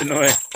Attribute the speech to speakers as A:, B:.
A: Annoying.